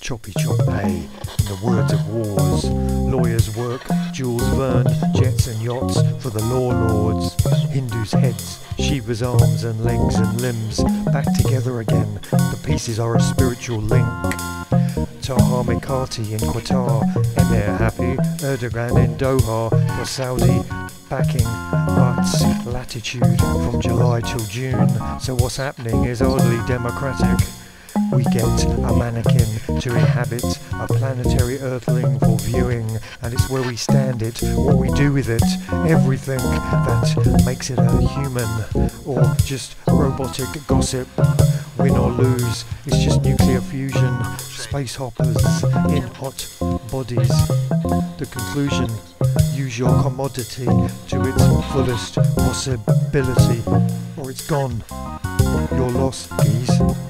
choppy chop pay, in the words of wars. Lawyers work, Jules Verne, jets and yachts for the law lords. Hindus' heads, Shiva's arms and legs and limbs, back together again. The pieces are a spiritual link. Taha Mikati in Qatar, Emir happy, Erdogan in Doha for Saudi backing, but latitude from July till June. So what's happening is oddly democratic. We get a mannequin to inhabit a planetary earthling for viewing, and it's where we stand it, what we do with it, everything that makes it a human or just robotic gossip. Win or lose, it's just nuclear fission, space hoppers in hot bodies. The conclusion use your commodity to its fullest possibility, or it's gone. Your loss, geese.